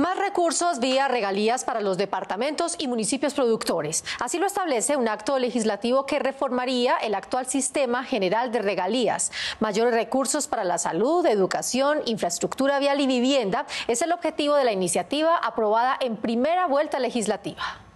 Más recursos vía regalías para los departamentos y municipios productores. Así lo establece un acto legislativo que reformaría el actual sistema general de regalías. Mayores recursos para la salud, educación, infraestructura vial y vivienda es el objetivo de la iniciativa aprobada en primera vuelta legislativa.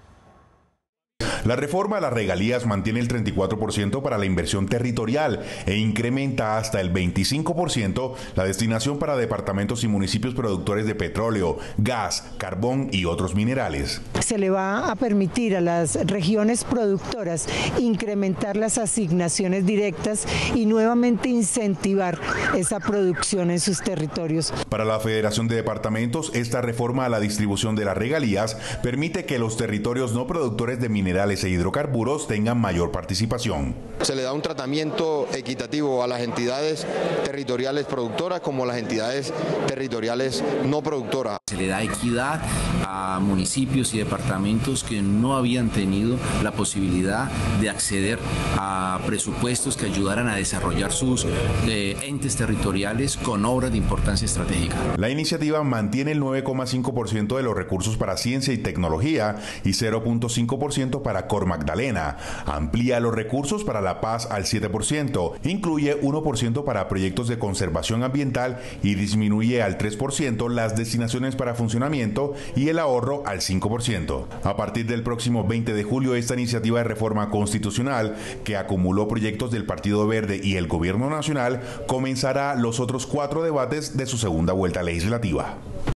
La reforma a las regalías mantiene el 34% para la inversión territorial e incrementa hasta el 25% la destinación para departamentos y municipios productores de petróleo, gas, carbón y otros minerales. Se le va a permitir a las regiones productoras incrementar las asignaciones directas y nuevamente incentivar esa producción en sus territorios. Para la Federación de Departamentos, esta reforma a la distribución de las regalías permite que los territorios no productores de minerales e hidrocarburos tengan mayor participación. Se le da un tratamiento equitativo a las entidades territoriales productoras como a las entidades territoriales no productoras. Se le da equidad a municipios y departamentos que no habían tenido la posibilidad de acceder a presupuestos que ayudaran a desarrollar sus eh, entes territoriales con obras de importancia estratégica. La iniciativa mantiene el 9,5% de los recursos para ciencia y tecnología y 0,5% para Cor Magdalena. Amplía los recursos para la paz al 7%, incluye 1% para proyectos de conservación ambiental y disminuye al 3% las destinaciones para funcionamiento y el ahorro al 5%. A partir del próximo 20 de julio, esta iniciativa de reforma constitucional, que acumuló proyectos del Partido Verde y el Gobierno Nacional, comenzará los otros cuatro debates de su segunda vuelta legislativa.